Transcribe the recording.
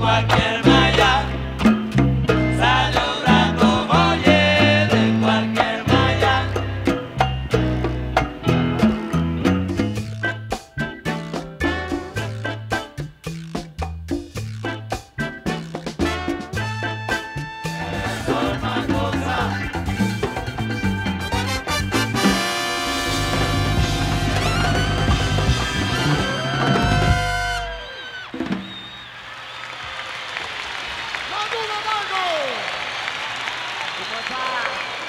cualquier mayor. One more time.